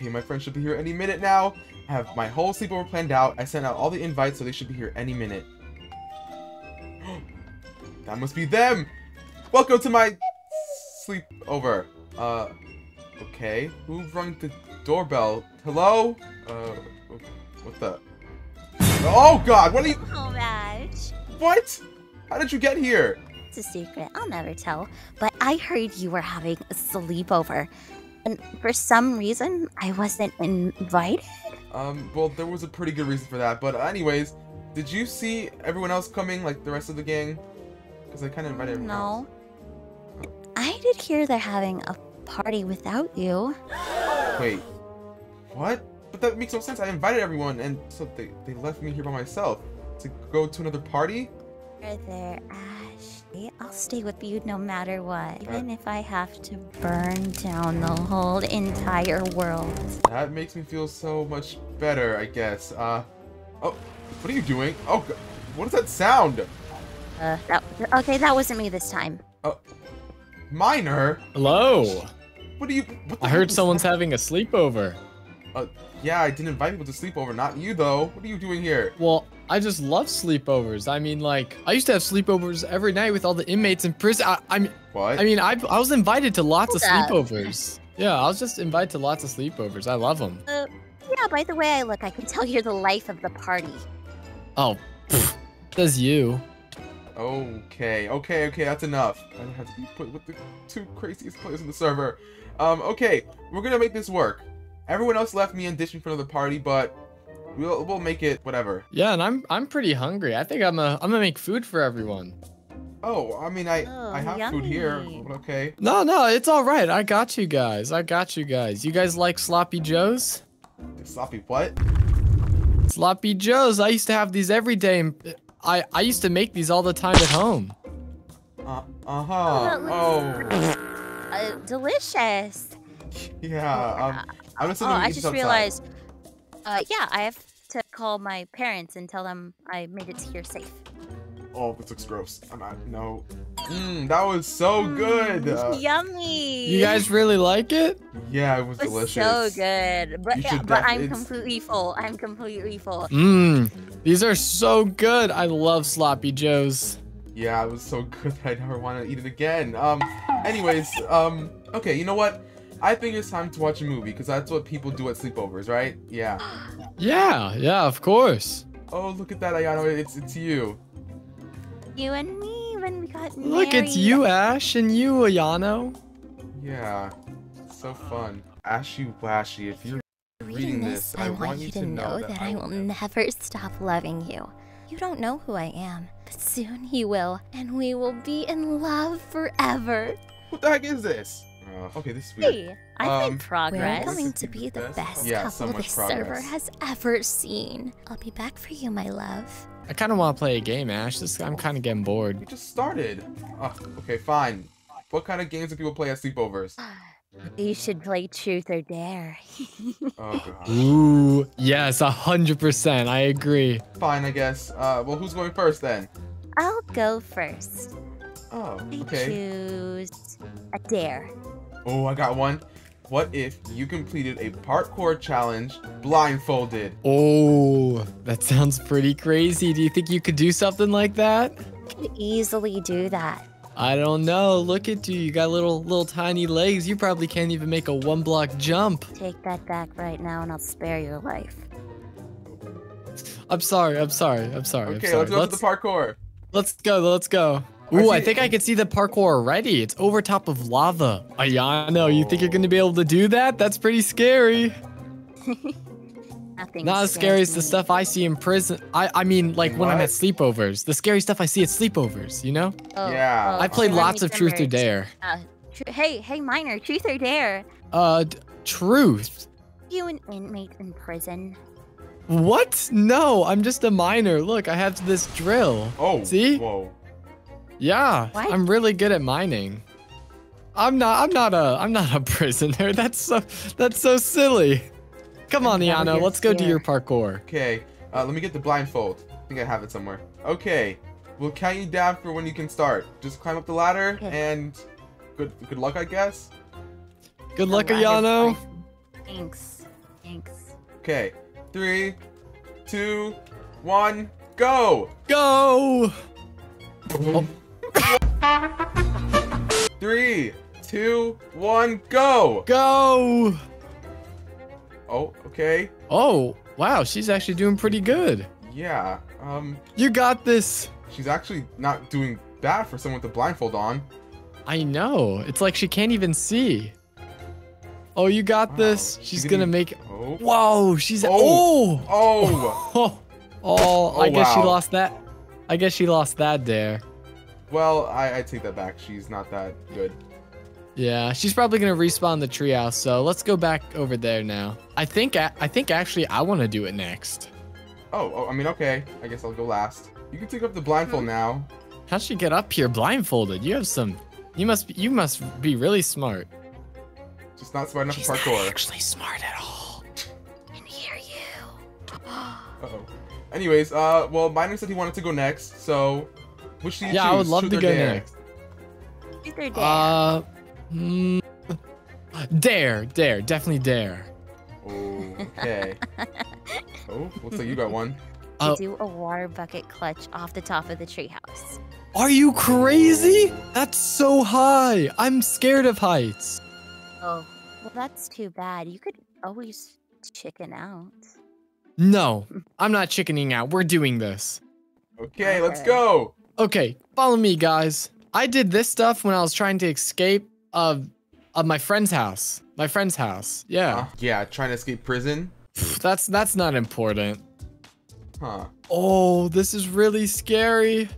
Okay, my friend should be here any minute now. I have my whole sleepover planned out. I sent out all the invites, so they should be here any minute. that must be them! Welcome to my sleepover. Uh, okay. Who rung the doorbell? Hello? Uh, what the? Oh god, what are you- Oh, Raj. What? How did you get here? It's a secret. I'll never tell. But I heard you were having a sleepover. And for some reason, I wasn't invited. Um, well, there was a pretty good reason for that, but anyways, did you see everyone else coming, like the rest of the gang? Because I kind of invited everyone. No. I did hear they're having a party without you. Wait, what? But that makes no sense. I invited everyone, and so they, they left me here by myself to go to another party? Are there? I'll stay with you no matter what. Even if I have to burn down the whole entire world. That makes me feel so much better, I guess. Uh, oh, what are you doing? Oh, God, what is that sound? Uh, that, okay, that wasn't me this time. Oh, Miner? Hello. What are you? What the I heard someone's that? having a sleepover. Yeah, I didn't invite people to sleep over. Not you, though. What are you doing here? Well, I just love sleepovers. I mean, like, I used to have sleepovers every night with all the inmates in prison. I, I mean, What? I mean, I, I was invited to lots of Hold up. sleepovers. Yeah, I was just invited to lots of sleepovers. I love them. Uh, yeah, by the way I look, I can tell you're the life of the party. Oh, pfft, does you? Okay, okay, okay, that's enough. I don't have to be put with the two craziest players in the server. Um, okay, we're gonna make this work. Everyone else left me and ditched me for another party, but we'll we'll make it whatever. Yeah, and I'm I'm pretty hungry. I think I'm a, I'm gonna make food for everyone. Oh, I mean, I Oh, I have food here. Okay. No, no, it's all right. I got you guys. I got you guys. You guys like sloppy joes? Sloppy what? Sloppy joes. I used to have these every day. I I used to make these all the time at home. Uh uh huh. Oh, Uh, delicious. yeah. Um, I'm just Oh, gonna I just realized. Uh, yeah, I have to call my parents and tell them I made it here safe. Oh, this looks gross. I'm not. No. Mmm, that was so good. Mm, Uh, yummy. You guys really like it? yeah, it was It was delicious. so good, but yeah, but I'm it's- completely full. I'm completely full. Mmm. These are so good. I love sloppy joes. Yeah, it was so good that I never want to eat it again. Um, anyways, um, okay, you know what? I think it's time to watch a movie because that's what people do at sleepovers, right? Yeah. Yeah, yeah, of course. Oh, look at that, Ayano. It's it's you. You and me when we got married. Look, it's you, Ash, and you, Ayano. Yeah. So fun. Ashy Washy, if you're reading this, I, want you to know that I will never stop loving you. You don't know who I am, but soon you will, and we will be in love forever. What the heck is this? Uh, okay, this is weird. Hey, I've Um, made progress. We're We're going to to be be the the best best Yeah, so couple much this server has ever seen. I'll be back for you, my love. I kind of want to play a game, Ash. This, I'm kind of getting bored. We just started. Oh, okay, fine. What kind of games do people play at sleepovers? You should play Truth or Dare. Oh god. Ooh, yes, a hundred percent. I agree. Fine, I guess. Uh, well, who's going first then? I'll go first. Oh, okay. I choose a dare. Oh, I got one. What if you completed a parkour challenge blindfolded? Oh, that sounds pretty crazy. Do you think you could do something like that? I could easily do that. I don't know. Look at you. You got little, little tiny legs. You probably can't even make a one block jump. Take that back right now and I'll spare your life. I'm sorry. I'm sorry. I'm sorry. I'm Okay, sorry. let's go let's, to the parkour. let's go. Let's go. I Ooh, I think I can see the parkour already. It's over top of lava. Ayano, you think you're going to be able to do that? That's pretty scary. Nothing. Not as scary as the stuff I see in prison. I, I mean, like when I'm at sleepovers. The scary stuff I see at sleepovers, you know? Oh, Yeah. oh, I played let lots of Truth or. Dare. Uh, tr- hey, hey, Miner, truth or dare? Uh, d- truth. You an inmate in prison? What? No, I'm just a miner. Look, I have this drill. Oh, See? Whoa. Yeah, What? I'm really good at mining. I'm not. I'm not a. I'm not a prisoner. That's so. That's so silly. Come on, Never Ayano. Let's go do your parkour. Okay, uh, let me get the blindfold. I think I have it somewhere. Okay, we'll count you down for when you can start. Just climb up the ladder Okay. and good good luck, I guess. Good The luck, ladder's Ayano. Thanks. Thanks. Okay. Three, two, one, go! Go! Three, two, one, go! Go! Oh, okay. Oh, wow, she's actually doing pretty good. Yeah. Um, You got this. she's actually not doing bad for someone with a blindfold on. I know. It's like she can't even see. Oh, you got Wow. this. She She's gonna make. Oh. Whoa, she's. Oh. Oh! Oh! Oh, oh, I Oh, guess she lost that. I guess she lost that dare. Well, I, I take that back. She's not that good. Yeah, she's probably gonna respawn the treehouse. So let's go back over there now. I think. I think actually I want to do it next. Oh, oh, I mean, okay. I guess I'll go last. You can take up the blindfold now. How'd she get up here blindfolded? You have some. You must. Be, you must be really smart. Just not smart enough She's for not parkour. actually smart at all. Can hear you. Uh-oh. Anyways, uh, well, Miner said he wanted to go next, so which do you Yeah, choose? I would love Truth to go dare? next. Either dare. Uh, mm, dare, dare, definitely dare. Oh, okay. oh, looks like you got one. uh, to do a water bucket clutch off the top of the treehouse. Are you crazy? That's so high. I'm scared of heights. Oh, well, that's too bad. You could always chicken out. No, I'm not chickening out. We're doing this. Okay, let's go. Okay, follow me, guys. I did this stuff when I was trying to escape of of my friend's house. My friend's house. Yeah, Uh, yeah, trying to escape prison. That's that's not important. Huh. Oh, this is really scary.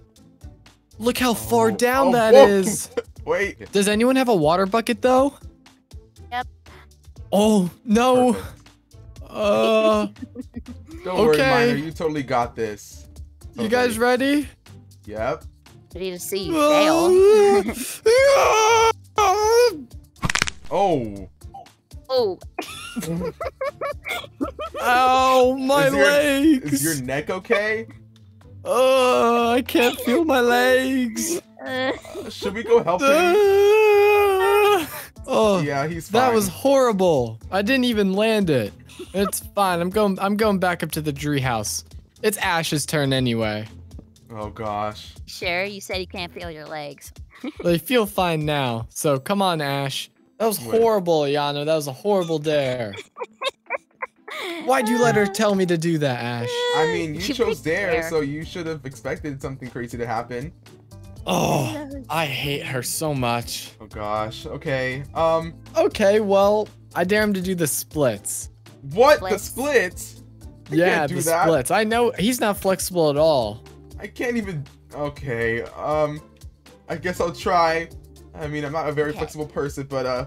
Look how far Oh, down oh, that whoa. is. Wait. Does anyone have a water bucket though? Yep. Oh no. Perfect. Uh, Don't worry, Okay. Miner. You totally got this. you guys ready? Yep. Ready to see you fail. Oh. oh, Ow, my Is your- legs. Is your neck okay? Oh, I can't feel my legs. uh, Uh, should we go help him? oh, Yeah, he's fine. that was horrible. I didn't even land it. It's fine. I'm going. I'm going back up to the tree house. It's Ash's turn anyway. Oh gosh. sure, you said you can't feel your legs. They feel fine now. So come on, Ash. That was horrible, Yano. That was a horrible dare. Why'd you let her tell me to do that, Ash? I mean, you You chose dare, dare. so you should have expected something crazy to happen. Oh, I hate her so much. Oh gosh. Okay. Um. Okay, well, I dare him to do the splits. What? The Splits. splits? I yeah, can't do the that. splits. I know he's not flexible at all. I can't even. Okay. Um. I guess I'll try. I mean, I'm not a very Okay. flexible person, but uh.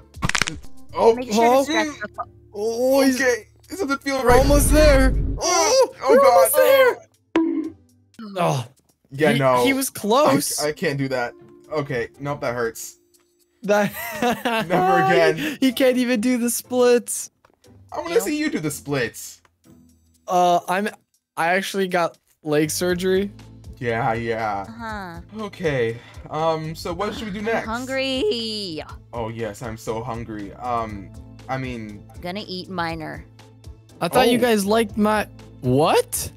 Oh. Make sure Oh. to stretch Oh, he's Okay. This doesn't feel we're right. almost there. Oh, we're oh almost there. Oh, Yeah, he, no. he was close. I can't do that. Okay. Nope, that hurts. That Never again. He can't even do the splits. I want to see you do the splits. Uh, I'm. I actually got leg surgery. Yeah, yeah. Uh-huh. Okay. Um. So what should we do next? I'm next? hungry. Oh yes, I'm so hungry. Um. I mean, Gonna eat miner. I thought you Oh. guys liked my. What?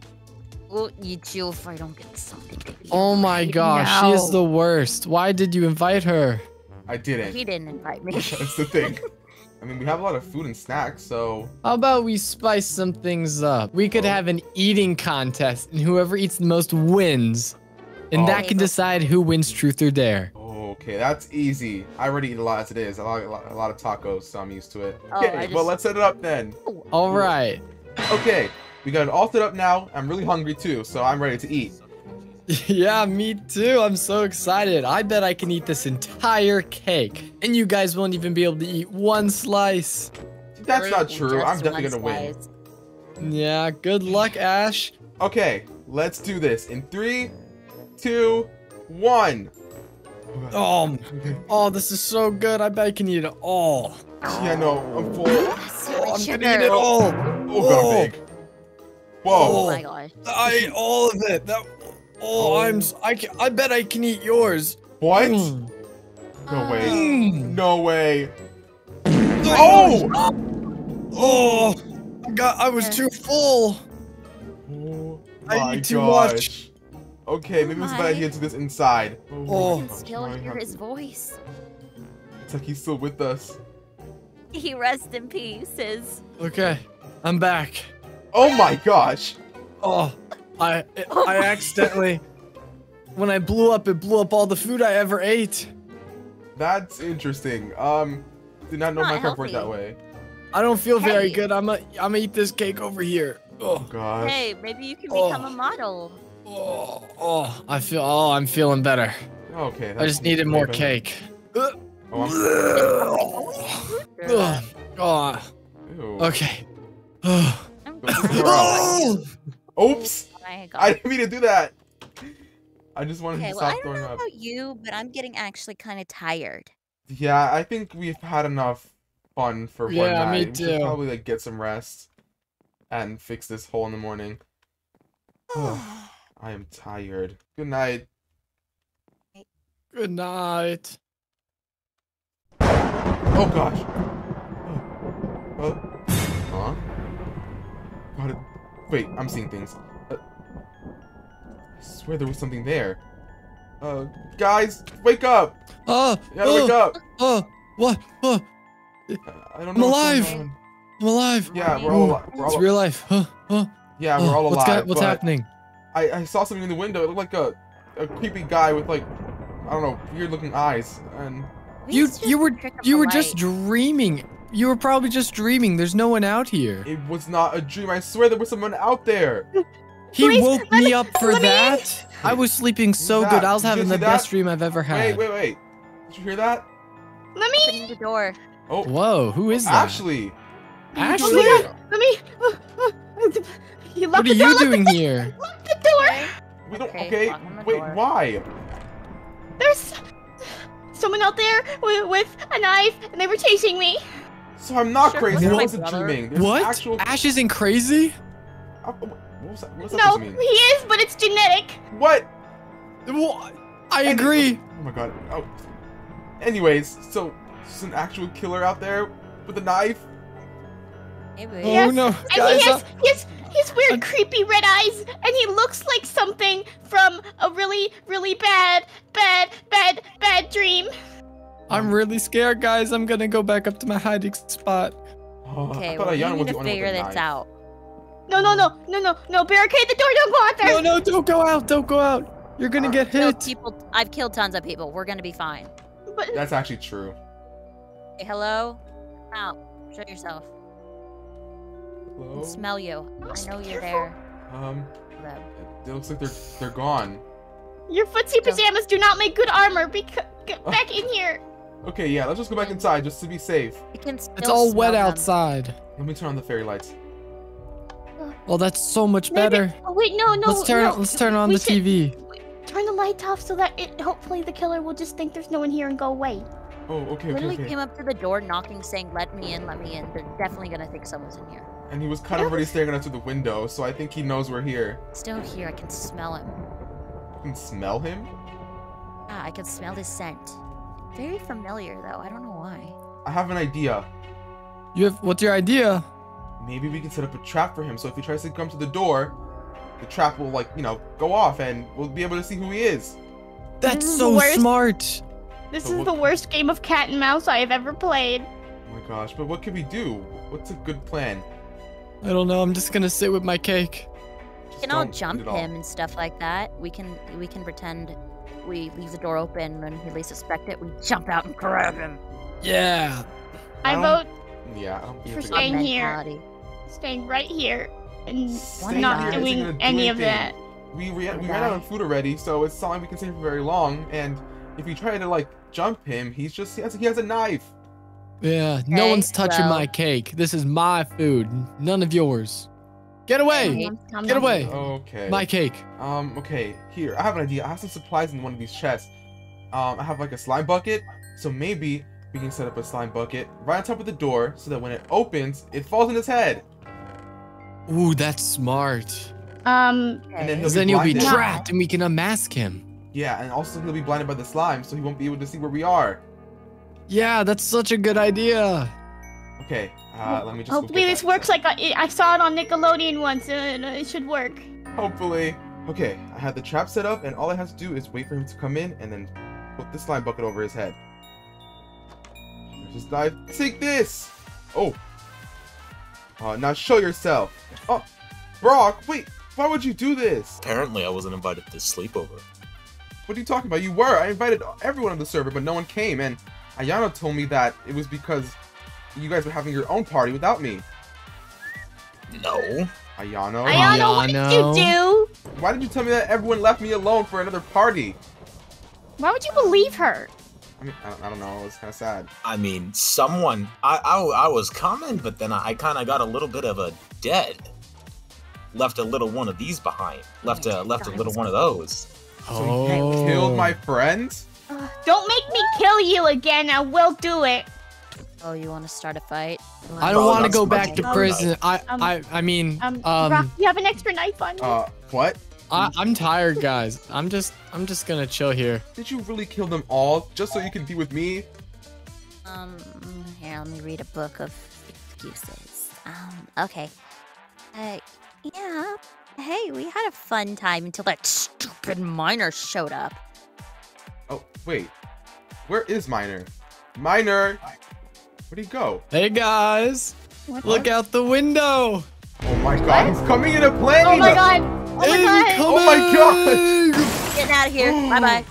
We'll eat you if I don't get something to eat. Oh my right gosh, she is the worst. Why did you invite her? I didn't. He didn't invite me. That's the thing. I mean, we have a lot of food and snacks, so How about we spice some things up? We could Oh. have an eating contest, and whoever eats the most wins. And Oh. that can decide who wins truth or dare. okay, that's easy. I already eat a lot as it is. I like a lot, a lot of tacos, so I'm used to it. Oh, Okay, I well let's set it up then. All right. Okay, we got it all set up now. I'm really hungry too, so I'm ready to eat. Yeah, me too. I'm so excited. I bet I can eat this entire cake. And you guys won't even be able to eat one slice. That's not true. I'm definitely gonna win. Yeah, good luck, Ash. Okay, let's do this in three, two, one. Oh, oh, this is so good. I bet I can eat it all. Yeah, no, I'm full. Oh, I'm sugar. gonna eat it all. Oh, god, Oh. I'm big. Whoa. Oh my gosh. I ate all of it. That. Oh, I'm. s- I can, I bet I can eat yours. What? Mm. No way. Mm. No way. Oh! Oh, God, I was too full. Oh I my too gosh. much. Okay, maybe it's a bad my. idea to do this inside. Oh. Oh, I my can still hear his voice. It's like he's still with us. He rest in pieces. Okay, I'm back. Oh my gosh! Oh, I I accidentally when I blew up, it blew up all the food I ever ate. That's interesting. Um, did not know Not Minecraft worked that way. I don't feel very good. I'm a, I'm gonna eat this cake over here. Oh Oh, gosh. Hey, maybe you can Oh. become a model. oh, oh, I feel. Oh, I'm feeling better. Okay. I just needed more better. cake. Oh, I'm- Ugh. Oh, ew. okay. Oh. I'm Don't fine. look around. Oops! I got I didn't mean to do that. I just wanted Okay, to well, I stop don't know up. about you, but I'm getting actually kind of tired. Yeah, I think we've had enough fun for one Yeah, night. me We should too. probably like get some rest and fix this hole in the morning. I am tired. Good night. Good night. Oh gosh. Oh. Uh, huh? Got it. Wait, I'm seeing things. Uh, I swear there was something there. Uh, guys, wake up! Oh, You gotta wake up! oh, what? Oh, Uh, I don't know. I'm know. what's going alive. I'm alive. Yeah, we're all, Oh, ali- we're it's all real life. Huh? Huh? yeah, we're Oh, all what's, alive. got- what's happening? I, I saw something in the window. It looked like a, a creepy guy with like, I don't know, weird looking eyes. And You you were a trick of you were just dreaming. You were probably just dreaming. There's no one out here. it was not a dream. I swear there was someone out there. He Please, woke me me- up for let me in. that. I was sleeping so that? good. I was having see the that? best dream I've ever had. wait, wait. Wait. Did you hear that? Let me. Opening the door. Oh, Whoa, who is that? Ashley. Ashley. Oh Let me. You locked What are the door. you doing the, here? Lock the door. We don't. Okay, Okay. lock on the Wait, door. why? There's someone out there with, with a knife, and they were chasing me. So I'm not Sure, crazy. I wasn't dreaming. There's What? Actual. Ash isn't crazy? Uh, what was that? What was that No, supposed to he is, but it's genetic. What? Wha- I agree. Oh my god. Oh. Anyways, so there's an actual killer out there with a knife. Maybe. Oh Yes, no, And guys! he uh, has, he has, he has weird, I'm- creepy red eyes, and he looks like something from a really, really bad, bad, bad, bad dream. I'm really scared, guys. I'm gonna go back up to my hiding spot. Oh, I Okay, thought well, Ayano you was need the to figure this knife. out. No, no, no, no, no, no! Barricade the door! Don't go out there. No, no, don't go out. Don't go out. You're gonna Uh, get Killed hit. people. I've killed tons of people. We're gonna be fine. But That's actually true. Hey, hello? Out. Show yourself. I Hello? can smell you. I know you're careful. there. Um, Hello. it looks like they're they're gone. your footsie pajamas do not make good armor. Because get back in here. Okay, yeah, let's just go back inside just to be safe. You can still It's all wet them. outside. Let me turn on the fairy lights. Well, that's so much Maybe- better. Oh wait, no, no. let's turn. no. Let's turn on We the should TV. Turn the lights off so that it hopefully the killer will just think there's no one here and go away. Oh, okay, okay, Literally okay. came up to the door knocking saying, let me in, let me in. They're definitely gonna think someone's in here. And he was kind of already staring out us through the window, so I think he knows we're here. Still here, I can smell him. You can smell him? Ah, I can smell his scent. Very familiar though, I don't know why. I have an idea. You have. What's your idea? Maybe we can set up a trap for him, so if he tries to come to the door, the trap will, like, you know, go off, and we'll be able to see who he is. That's is so worst. smart. This So is what- the worst game of cat and mouse I have ever played. Oh my gosh, but what can we do? What's a good plan? I don't know. I'm just gonna sit with my cake. We Just can all jump it all. him and stuff like that. We can we can pretend we leave the door open when he least suspect it. We jump out and grab him. Yeah. I I, vote Yeah, I don't For staying good here. mentality. staying right here and Staying not here isn't doing do any of that. We, ran, we ran out of food already, so it's not like we can stay for very long, and if you try to, like, jump him, he's just, he has, he has a knife. Yeah. no one's touching well- my cake. This is my food. None of yours. Get away. Okay. Get away. Okay. My cake. Um, okay, here, I have an idea. I have some supplies in one of these chests. Um, I have like a slime bucket, so maybe we can set up a slime bucket right on top of the door so that when it opens, it falls in his head. Ooh, that's smart. Um, And then he'll be then you'll be trapped and we can unmask him. Yeah, and also he'll be blinded by the slime, so he won't be able to see where we are. Yeah, that's such a good idea. Okay, uh, let me just. Hopefully this that. works like I, I saw it on Nickelodeon once, and it should work. Hopefully. Okay, I had the trap set up, and all I have to do is wait for him to come in, and then put this slime bucket over his head. There's his dive. Take this! Oh. Uh, now show yourself. Oh, Brock, wait. Why would you do this? Apparently, I wasn't invited to this sleepover. What are you talking about? You were. I invited everyone on the server, but no one came, and Ayano told me that it was because you guys were having your own party without me. No. Ayano? Ayano, what did you do? Why did you tell me that everyone left me alone for another party? Why would you believe her? I don't, I don't know. It was kind of sad. I mean, someone. I I, I was coming, but then I, I kind of got a little bit of a dead. Left a little one of these behind. Left a left a little one of those. So you killed my friends? Ugh, don't make me kill you again. I will do it. Oh, you want to start a fight? I don't want to go back to better. prison. I, Um, I, I mean, Um, um, Brock, you have an extra knife on you? Uh, what? I, I'm tired, guys. I'm just, I'm just gonna chill here. Did you really kill them all just so you can be with me? Um, here, let me read a book of excuses. Um, okay. Uh, yeah. Hey, we had a fun time until that stupid miner showed up. Oh, wait. Where is Miner? Miner! Where'd he go? Hey guys, What? look out the window. Oh my god, he's coming in a plane! Oh my god! Oh my god! Oh my god! Getting out of here. bye bye.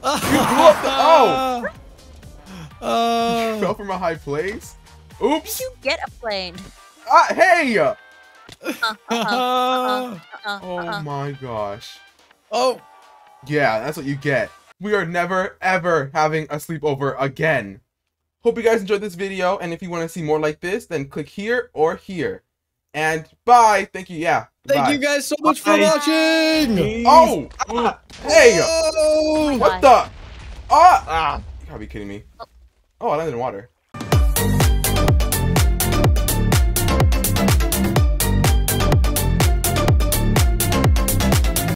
blew up the- oh! Oh. Fell from a high place? Oops! You get a plane. Ah, hey! Uh, uh-uh, Oh my gosh. oh. Yeah, that's what you get. We are never, ever having a sleepover again. Hope you guys enjoyed this video, and if you want to see more like this, then click here or here. And bye! Thank you, yeah. Thank bye. you guys so much for Bye. watching. Oh! Hey! Oh. What the? Ah! ah! You gotta be kidding me. Oh, I landed in water.